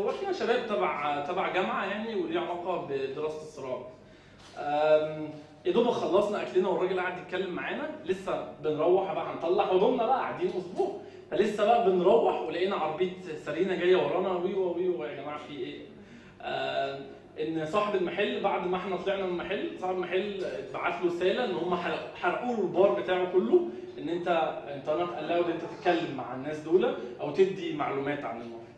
هو إحنا شباب تبع تبع جامعة يعني وليه علاقة بدراسة الصراع. يا دوب خلصنا أكلنا والراجل قاعد يتكلم معانا لسه بنروح بقى هنطلع هدومنا بقى قاعدين أسبوع فلسه بقى بنروح ولقينا عربية سرينا جاية ورانا ويوا ويوا يا جماعة في إيه؟ إن صاحب المحل بعد ما إحنا طلعنا من المحل صاحب المحل بعت له رسالة إن هم حرق- حرقوا له البار بتاعه كله إن أنت أنت نوت أنت تتكلم مع الناس دول أو تدي معلومات عن المافيا.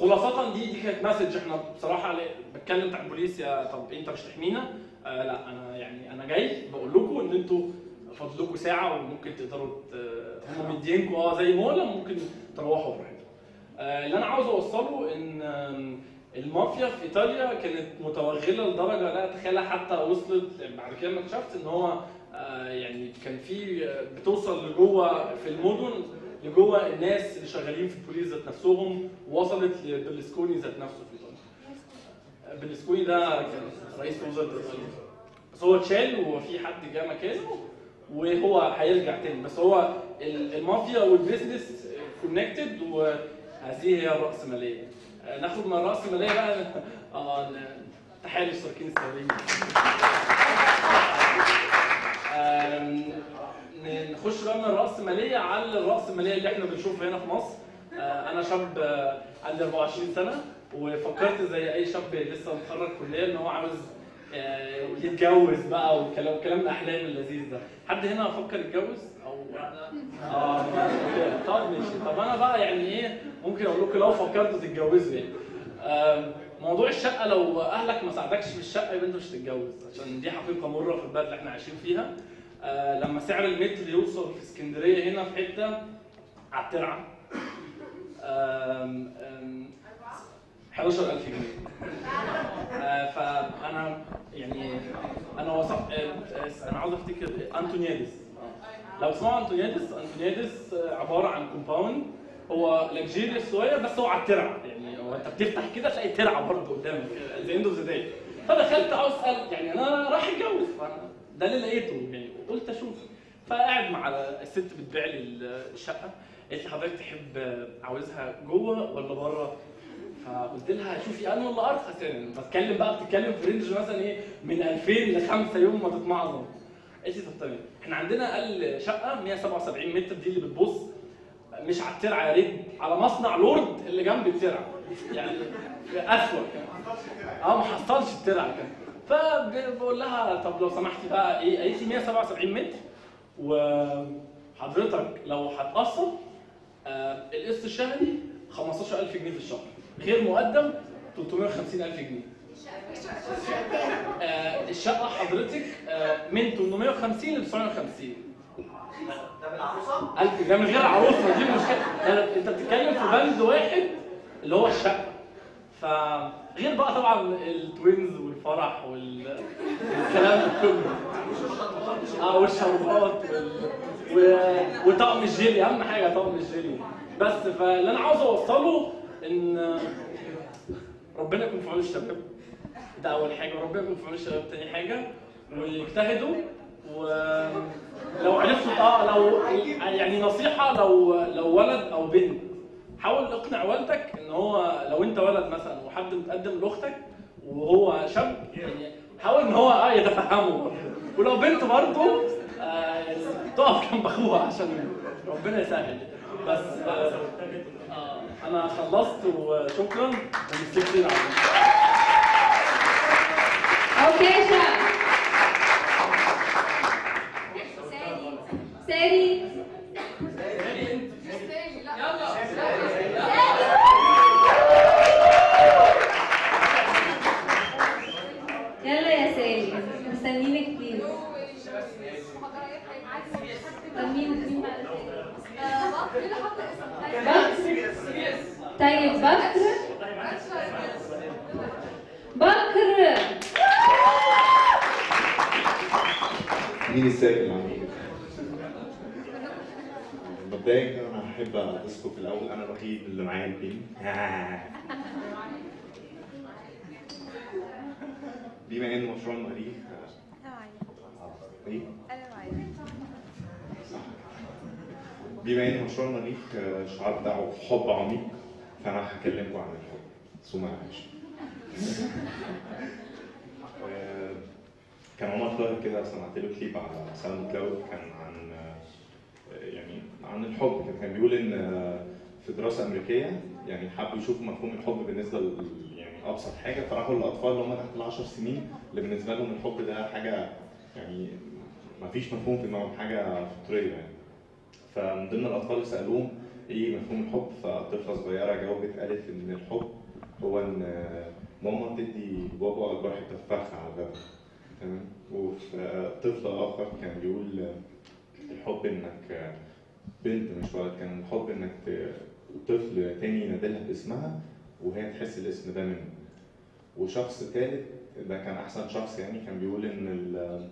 خلاصة دي دي كانت مسج إحنا بصراحة بتكلم بتاع البوليس يا طب أنت مش تحمينا؟ آه لا أنا يعني أنا جاي بقول لكم إن أنتوا فاضلكم ساعة وممكن تقدروا هم مدينكم أه زي مهلة ممكن تروحوا براحتكم. آه اللي أنا عاوز أوصله إن المافيا في إيطاليا كانت متوغلة لدرجة لا أتخيلها حتى وصلت بعد كده ما اكتشفت إن هو آه، يعني كان في آه، بتوصل لجوه في المدن لجوه الناس اللي شغالين في البوليس ذات نفسهم وصلت لبرلسكوني ذات نفسه في إيطاليا. برلسكوني ده كان رئيس وزراء ايطاليا بس هو اتشال وفي حد جه مكانه وهو هيرجع تاني بس هو ال- المافيا وال business connected وهذه هي الرأسمالية. آه، ناخد من الرأسمالية بقى آه تحية للاشتراكيين الثوريين. نخش بقى من الرأسمالية على الرأسمالية اللي إحنا بنشوفها هنا في مصر. آه، أنا شاب آه، عندي 24 سنة وفكرت زي أي شاب لسه متخرج كلية إن هو عاوز آه، يتجوز بقى والكلام كلام الأحلام اللذيذ ده. حد هنا فكر يتجوز؟ أو آه. طب ماشي طب أنا بقى يعني إيه ممكن أقول لكم لو فكرتوا تتجوزوا يعني. موضوع الشقة لو أهلك ما ساعدكش في الشقة يبقى أنت مش هتتجوز عشان دي حقيقة مرة في البلد اللي إحنا عايشين فيها. آه، لما سعر المتر يوصل في اسكندرية هنا في حتة على آم، 11000 جنيه. آه، فأنا يعني أنا وصف آه، أنا عاوز أفتكر انتونيادس. لو تسمعوا انتونيادس انتونيادس عبارة عن كومباوند هو luxurious شوية بس هو على الترعة. يعني هو أنت بتفتح كده تلاقي ترعة برضه قدامك the end of the day فدخلت أسأل يعني أنا رايح أتجوز ده اللي لقيته يعني قلت أشوف. فقاعد مع الست بتبيع لي الشقة. قالت لي حضرتك تحب عاوزها جوه ولا بره؟ فقلت لها شوفي أنا ولا أرخص يعني. بتكلم بقى بتتكلم في range مثلا إيه من 2000 ل 5 يوم ما تتمعظم قالت لي طب تمام. إحنا عندنا أقل شقة 177 متر دي اللي بتبص. مش على الترعة يا ريت. على مصنع لورد اللي جنب الترعة. يعني في اسوء آه ما حصلش الترعة كان فبقول لها طب لو سمحتي بقى إيه قالت لي 177 متر. وحضرتك لو هتقسط آه القسط الشهري 15000 جنيه في الشهر. غير مقدم 350000 جنيه. آه الشقة حضرتك آه من 850 ل 950 ده بالعروسه؟ ده من غير عروسة دي مشكلة. يعني أنت بتتكلم في بند واحد اللي هو الشقة. فغير بقى طبعا التوينز والفرح وال- والكلام كله. آه والشربات وال... و... وطقم الجيلي. أهم حاجة طقم الجيلي. بس فاللي أنا عاوز أوصله إن ربنا يكون في عون الشباب. ده أول حاجة. وربنا يكون في عون الشباب. تاني حاجة ويجتهدوا ولو عرفتوا آه لو يعني نصيحة لو لو ولد أو بنت حاول إقنع والدك إن هو لو أنت ولد مثلا وحد متقدم لأختك وهو شاب. يعني حاول إن هو آه يتفهمه. ولو بنت برضه آه تقف جنب أخوها عشان ربنا يسهل. بس آه أنا خلصت وشكرا. أوكي مين السائل العميق؟ مبدئيا أنا هحب اضيفكم في الأول أنا الوحيد اللي معايا البين بما ان مشروع المريخ إيه؟ بما ان مشروع المريخ الشعار بتاعه حب عميق فانا هكلمكم عن الحب سوما عايش آه، كان عمر طاهر كده سمعت له كليب على SoundCloud كان عن آه، يعني عن الحب. كان- بيقول إن آه، في دراسة أمريكية يعني حبوا يشوفوا مفهوم الحب بالنسبة يعني أبسط حاجة. فراحوا للأطفال اللي هم تحت ال 10 سنين اللي بالنسبة لهم الحب ده حاجة يعني ما فيش مفهوم في دماغهم حاجة فطرية يعني. فمن ضمن الأطفال سألوهم إيه مفهوم الحب فطفلة صغيرة جاوبت قالت إن الحب هو إن آه، ماما تدي بابا اكبر حتة فرخه على الغدا. تمام. وفي طفل آخر كان بيقول الحب إنك بنت مش ولد كان الحب إنك طفل تاني ينادلها باسمها وهي تحس الاسم ده منه. وشخص تالت ده كان أحسن شخص يعني كان بيقول إن ال-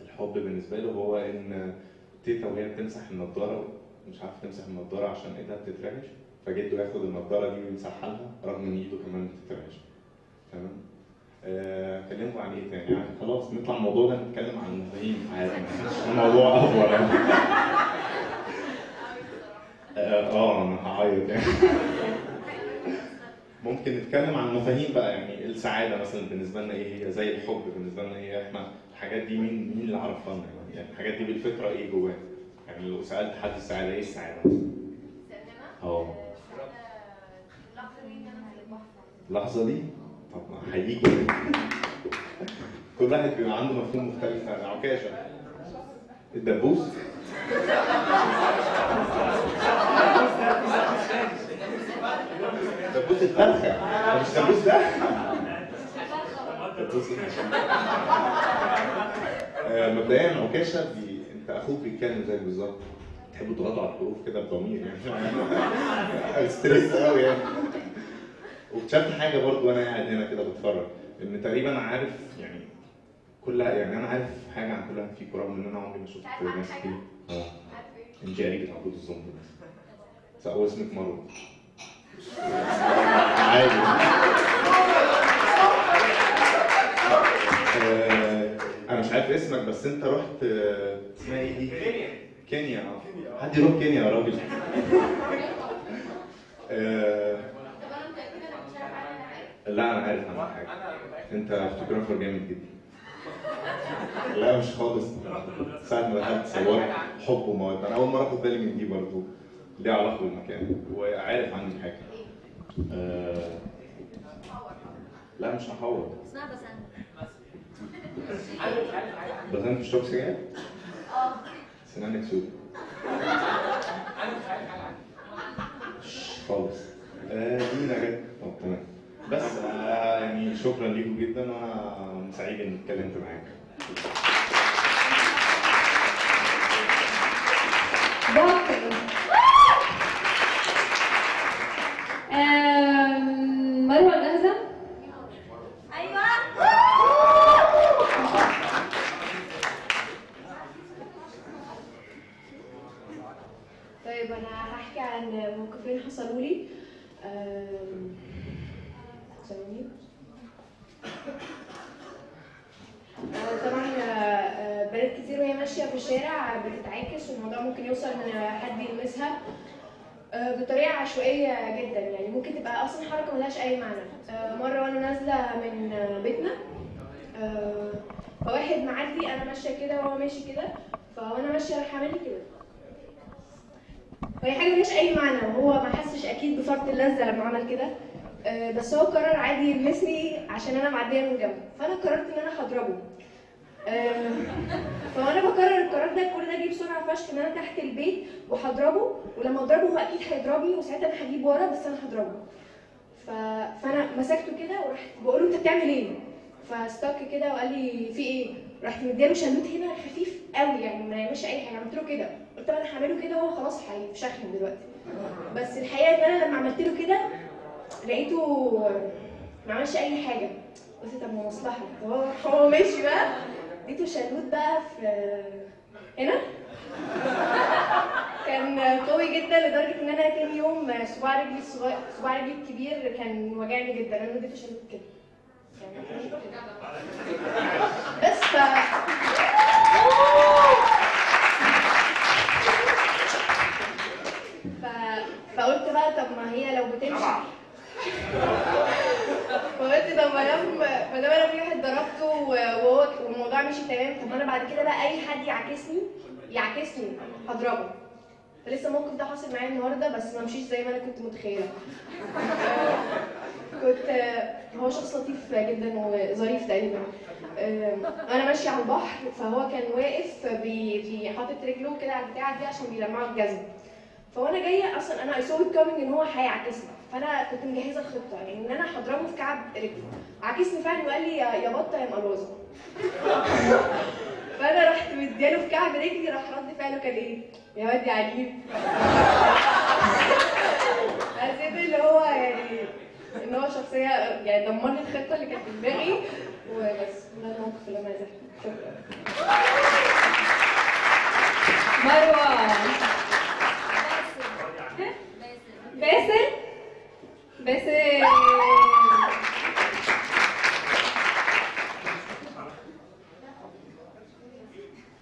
الحب بالنسبة له هو إن تيتا وهي بتمسح النضارة مش عارفه تمسح النضارة عشان إيدها بتترعش فجده ياخد النضارة دي ويمسحها لها رغم إن إيده كمان بتترعش. تمام؟ اكلمكم عن إيه تاني؟ يعني خلاص نطلع الموضوع ده نتكلم عن المفاهيم عادي. الموضوع افور يعني. آه آه، أنا هعيط يعني. ممكن نتكلم عن مفاهيم بقى يعني السعادة مثلا بالنسبة لنا إيه؟ هي زي الحب بالنسبة لنا إيه؟ إحنا الحاجات دي مين مين اللي عرفها لنا؟ يعني يعني الحاجات دي بالفطرة إيه جواها؟ يعني لو سألت حد السعادة إيه السعادة مثلا؟ آه. اللحظة دي؟ طب هيجي. كل واحد بيبقى عنده مفهوم مختلف عن عكاشه الدبوس. دبوس الفرخة. مش دبوس ده؟ دبوس آه، مبدئيا عكاشه. انت أخوك بيتكلم زيك بالظبط. تحبوا تضغطوا على الحروف كده بضمير يعني. ستريس قوي يعني. واكتشفت حاجة برضو وأنا قاعد هنا كده بتفرج إن تقريبا أنا عارف يعني كل يعني أنا عارف حاجة عن كل واحد فيكم رغم إن أنا عمري ما شفت ناس؟ كتير. آه. انت قريبة عبود الزومبي بس. هو اسمك مروه عادي. آه، أنا مش عارف اسمك بس أنت رحت آه، اسمها إيه دي؟ كينيا. آه حد يروح كينيا يا راجل آه، طب أنا متاكده انك مش عارف عنها حاجة لا أنا عارف عنك حاجة. أنت photographer جامد جدا. لا مش خالص. ساعة ما دخلت صورت حب ومواد أنا أول مرة أخد بالي من دي برضو. ليها علاقة بالمكان. وعارف عني حاجة. آه... لا مش هحور. بس انت بتشرب سجاير؟ آه. سنانك سود خالص. آه دي نجاة طب تمام بس آه يعني شكرا ليكم جدا وأنا سعيد إني اتكلمت معاكم طبعا آه، آه، بنات كتير وهي ماشية في الشارع بتتعاكس والموضوع ممكن يوصل ان حد يلمسها آه، بطريقة عشوائية جدا. يعني ممكن تبقى أصلا حركة ملهاش أي معنى. آه، مرة وأنا نازلة من آه، بيتنا آه، فواحد معدي أنا ماشية كده وهو ماشي كده فوانا ماشية راح عامل كده. وهي حاجة ملهاش أي معنى وهو ما حسش أكيد بفرط اللذة لما عمل كده. آه، بس هو قرر عادي يلمسني عشان أنا معدية من جنبه. فأنا قررت إن أنا هضربه. آه، فأنا بكرر القرار ده كل ده جه بسرعة فشخ إن أنا تحت البيت وهضربه ولما أضربه هو أكيد هيضربني وساعتها أنا هجيب ورا بس أنا هضربه. ف... فأنا مسكته كده ورحت بقول له أنت بتعمل إيه؟ فاستك كده وقال لي في إيه؟ رحت مديله شلوت هنا خفيف قوي يعني ما يعملش أي حاجة. عملت له كده. قلت له أنا هعمله كده وهو خلاص هيفشخني دلوقتي. بس الحقيقة إن أنا لما عملت له كده لقيته ما عملش أي حاجة. قلت طب ما مصلحة. هو هو ماشي بقى. اديته شلوت بقى في هنا. كان قوي جدا لدرجة إن أنا تاني يوم صباع رجلي الصغير صباع رجلي الكبير كان وجعني جدا. أنا اديته شلوت كده. بس ف ف... فقلت بقى طب ما هي لو بتمشي فقلت طب ما دام ما دام أنا في واحد ضربته وهو والموضوع مشي تمام طب أنا بعد كده بقى أي حد يعاكسني يعاكسني هضربه. فلسه الموقف ده حاصل معايا النهارده بس ما مشيش زي ما أنا كنت متخيلة. كنت هو شخص لطيف جدا وظريف تقريبا. أنا ماشية على البحر فهو كان واقف حاطط رجله كده على البتاعة دي عشان بيلمعوا الجزم. فأنا جاية أصلا أنا I saw it coming إن هو هيعاكسني. فانا كنت مجهزه الخطه يعني ان أنا هضربه في كعب رجله عاكسني فعلا وقال لي يا بطة يا مقلوظه فانا رحت مدياله في كعب رجلي راح رد فعله كان إيه؟ يا واد يا عجيب حسيت اللي هو يعني إن هو شخصية يعني دمر لي الخطة اللي كانت في دماغي وبس. ده الموقف اللي أنا عايزاه شكرا. مروة باسل. باسل؟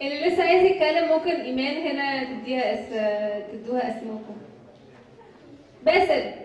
اللي لسه عايز يتكلم ممكن ايمان هنا تديها اس... تدوها اسمكم باسل